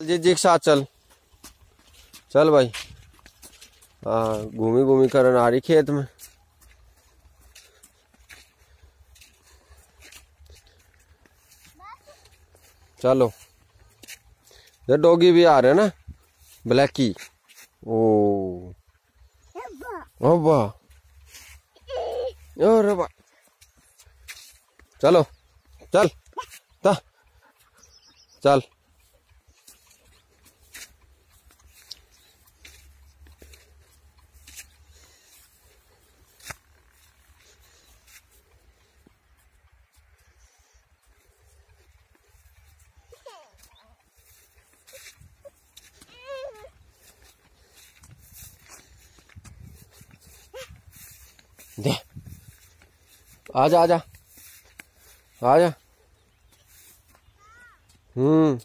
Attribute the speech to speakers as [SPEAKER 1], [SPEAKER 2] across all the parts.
[SPEAKER 1] जी जी साथ चल। चल भाई। हाँ घूमी घूमी कर आ रही खेत में। चलो। ये डॉगी भी आ रहे ना? ब्लैकी। ओ। वाह। अरे वाह। चलो। चल। ता। चल। दे। आजा आजा। आजा। हम्म।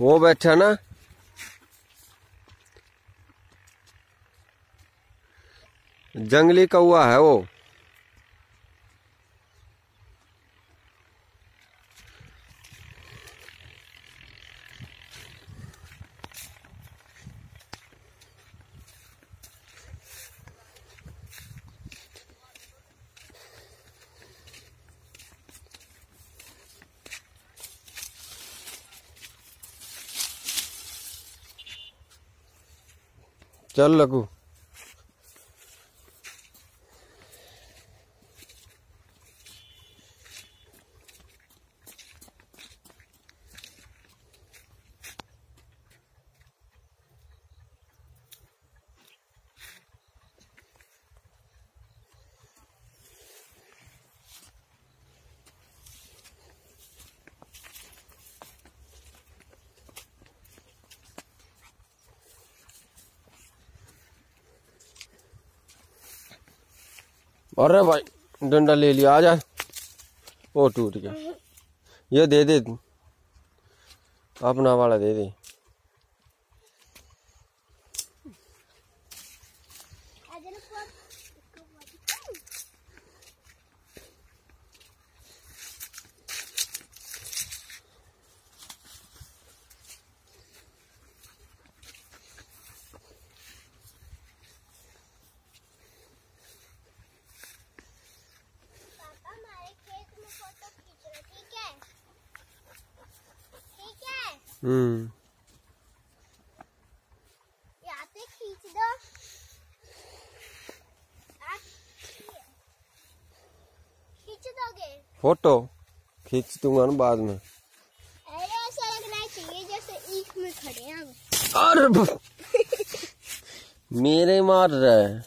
[SPEAKER 1] वो बैठा ना। जंगली कौआ है वो। चल लगू अरे भाई, डंडा ले लिया, आ जाए वो टूट गया। ये दे दे। अपना वाला दे दे
[SPEAKER 2] पापा हमारे खेत में फ़ोटो खींच रहे ठीक है ठीक है
[SPEAKER 1] हम्म फ़ोटो खींच दूँगा ना बाद में।
[SPEAKER 2] अरे ऐसा लगना चाहिए जैसे ईख में खड़े हैं हम।
[SPEAKER 1] अरे मेरे मार रहा है।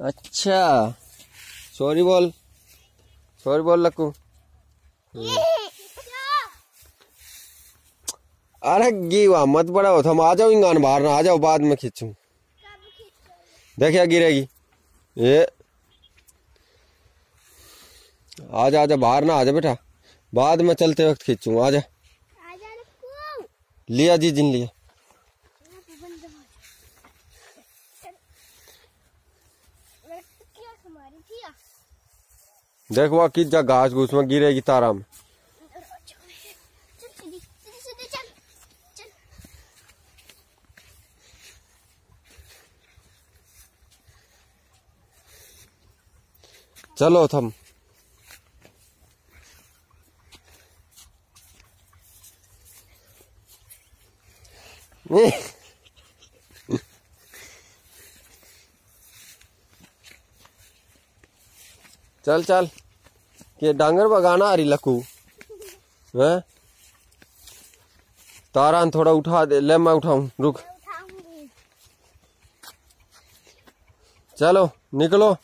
[SPEAKER 1] अच्छा। सॉरी बोल। सॉरी बोल लक्कू। अरे गीवा मत बड़ा हो तुम आ जाओ इंगान बाहर ना, आ जाओ, बाद में खींचू। देखिए गिरेगी ये। आजा आजा बाहर ना आजा बेटा। बाद में चलते वक्त खींचू आजा लिया जी, जिन लिया? देख किस जा घास घूस में गिरेगी तारा में
[SPEAKER 2] अंदर आ जाओ। चल सीधी सीधी सीधी चल चल
[SPEAKER 1] चलो थम चल चल। के डांगर बगाना आ रही लकू। हैं? तारान थोड़ा उठा दे। ले मैं उठाऊं। रुक। चलो निकलो।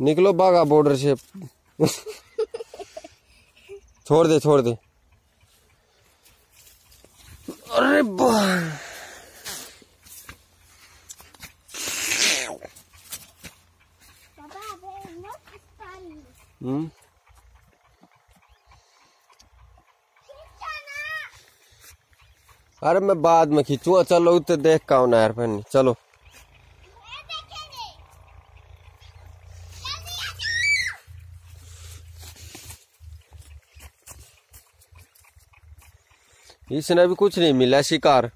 [SPEAKER 1] निकलो बागा बॉर्डर से। छोड़ दे छोड़ दे। अरे हम्म। अरे मैं बाद में खींचूँगा चलो उतने देख का यार पहनी चलो
[SPEAKER 2] मैं देखेंगे जल्दी आ जाओ
[SPEAKER 1] इसने भी कुछ नहीं मिला शिकार।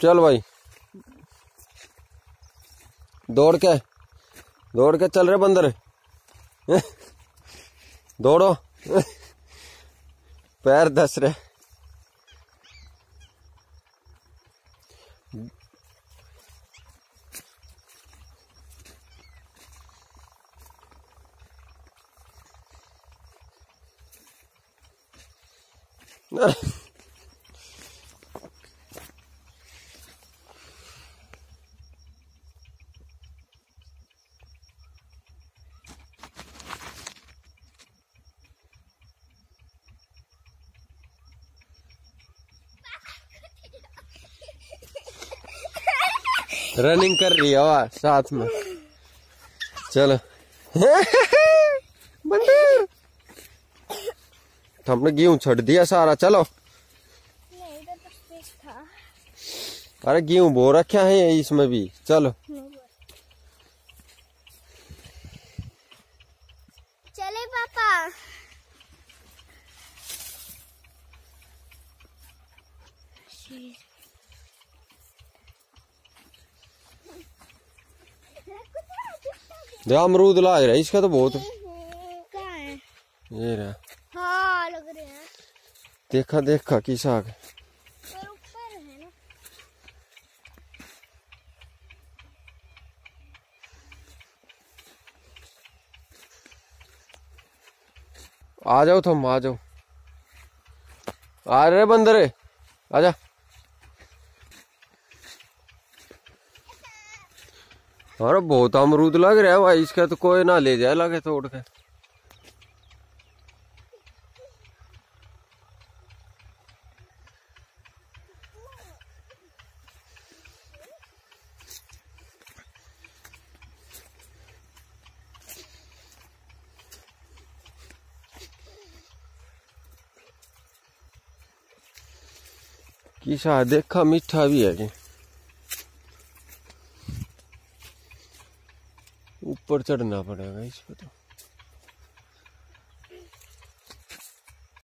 [SPEAKER 2] चल
[SPEAKER 1] भाई। दौड़ के दौड़ के चल रहे बंदर। दौड़ो। पैर दस रहे। रनिंग कर रही है वाह साथ में। चलो। बंदर हमने गेहूँ छट दिया सारा चलो।
[SPEAKER 2] नहीं इधर तो
[SPEAKER 1] अरे गेहूँ बो रखा है इसमें भी। चलो।
[SPEAKER 2] चले पापा।
[SPEAKER 1] दे अमरूद लाग रहा है इसका तो बहुत। ये रहा।
[SPEAKER 2] हाँ लग रहे हैं
[SPEAKER 1] देखा देखा की साग। आ जाओ, तुम आ जाओ। आ रहे बंदर? आजा अरे बहुत अमरूद लग रहा है भाई, इसका तो कोई ना ले जाए, लगे तोड़ के किसा देखा, मीठा भी है जी। ऊपर चढ़ना पड़ेगा इस पे तो